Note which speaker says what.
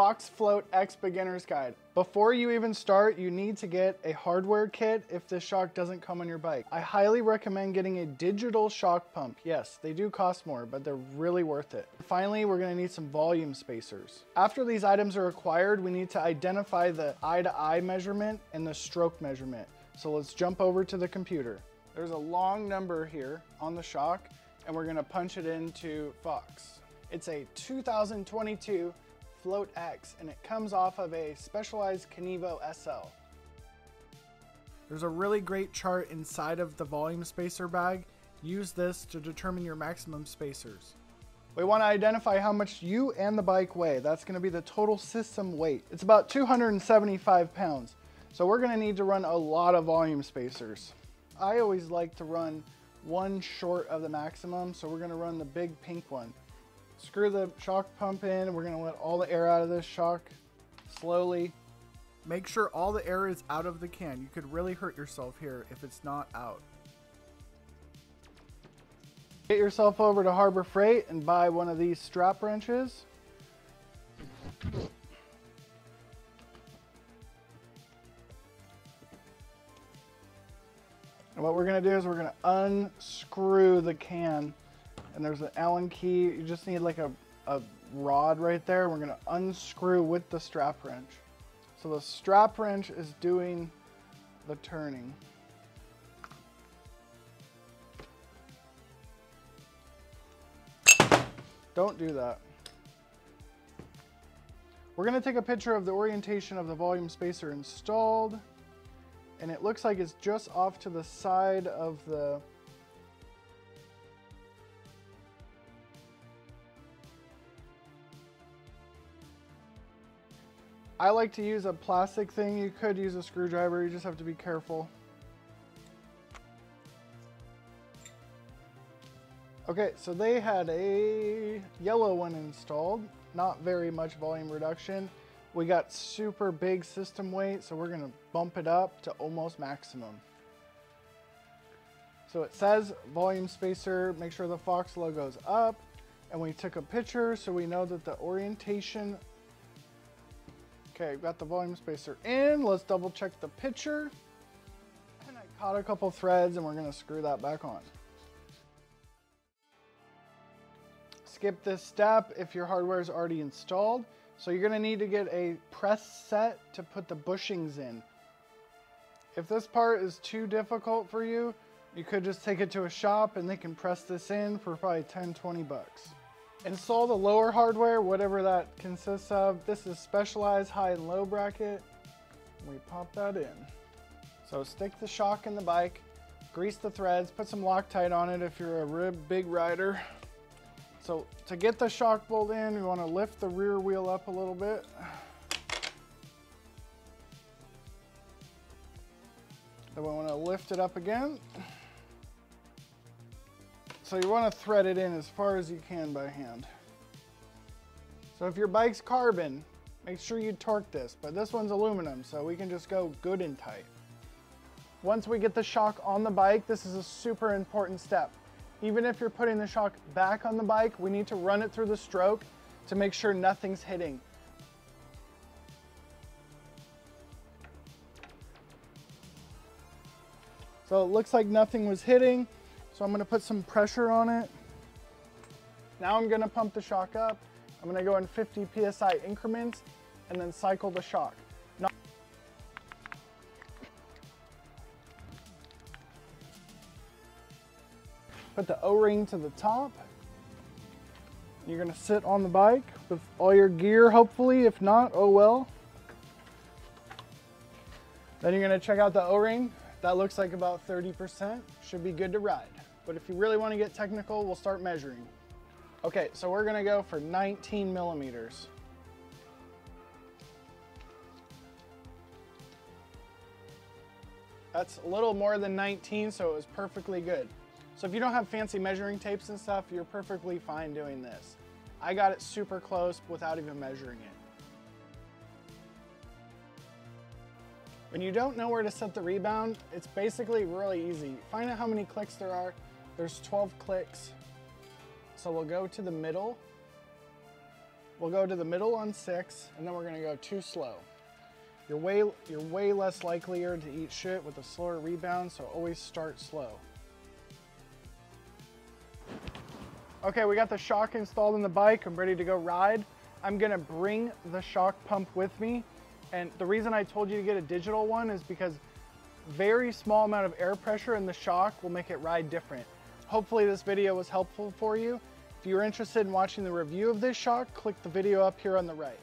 Speaker 1: Fox Float X Beginner's Guide. Before you even start, you need to get a hardware kit if this shock doesn't come on your bike. I highly recommend getting a digital shock pump. Yes, they do cost more, but they're really worth it. Finally, we're gonna need some volume spacers. After these items are acquired, we need to identify the eye-to-eye -eye measurement and the stroke measurement. So let's jump over to the computer. There's a long number here on the shock, and we're gonna punch it into Fox. It's a 2022 Float X, and it comes off of a specialized Kenevo SL. There's a really great chart inside of the volume spacer bag. Use this to determine your maximum spacers. We want to identify how much you and the bike weigh. That's going to be the total system weight. It's about 275 pounds. So we're going to need to run a lot of volume spacers. I always like to run one short of the maximum, so we're going to run the big pink one. Screw the shock pump in. We're going to let all the air out of this shock slowly. Make sure all the air is out of the can. You could really hurt yourself here if it's not out. Get yourself over to Harbor Freight and buy one of these strap wrenches. And what we're gonna do is we're gonna unscrew the can and there's an Allen key. You just need like a, a rod right there. We're gonna unscrew with the strap wrench. So the strap wrench is doing the turning. Don't do that. We're gonna take a picture of the orientation of the volume spacer installed and it looks like it's just off to the side of the I like to use a plastic thing. You could use a screwdriver, you just have to be careful. Okay, so they had a yellow one installed, not very much volume reduction. We got super big system weight, so we're gonna bump it up to almost maximum. So it says volume spacer, make sure the Fox logo's up, and we took a picture so we know that the orientation Okay, got the volume spacer in. Let's double check the picture. And I caught a couple threads and we're gonna screw that back on. Skip this step if your hardware is already installed. So you're gonna need to get a press set to put the bushings in. If this part is too difficult for you, you could just take it to a shop and they can press this in for probably 10, 20 bucks. Install the lower hardware, whatever that consists of. This is specialized high and low bracket. We pop that in. So stick the shock in the bike, grease the threads, put some Loctite on it if you're a rib big rider. So to get the shock bolt in, we want to lift the rear wheel up a little bit. Then we want to lift it up again. So you want to thread it in as far as you can by hand. So if your bike's carbon, make sure you torque this, but this one's aluminum, so we can just go good and tight. Once we get the shock on the bike, this is a super important step. Even if you're putting the shock back on the bike, we need to run it through the stroke to make sure nothing's hitting. So it looks like nothing was hitting. So I'm gonna put some pressure on it. Now I'm gonna pump the shock up. I'm gonna go in 50 PSI increments and then cycle the shock. Put the O-ring to the top. You're gonna sit on the bike with all your gear, hopefully. If not, oh well. Then you're gonna check out the O-ring. That looks like about 30%. Should be good to ride. But if you really want to get technical, we'll start measuring. Okay, so we're gonna go for 19 millimeters. That's a little more than 19, so it was perfectly good. So if you don't have fancy measuring tapes and stuff, you're perfectly fine doing this. I got it super close without even measuring it. When you don't know where to set the rebound, it's basically really easy. Find out how many clicks there are, there's 12 clicks. So we'll go to the middle. We'll go to the middle on six, and then we're gonna go too slow. You're way, you're way less likelier to eat shit with a slower rebound, so always start slow. Okay, we got the shock installed in the bike. I'm ready to go ride. I'm gonna bring the shock pump with me. And the reason I told you to get a digital one is because very small amount of air pressure in the shock will make it ride different. Hopefully this video was helpful for you. If you're interested in watching the review of this shock, click the video up here on the right.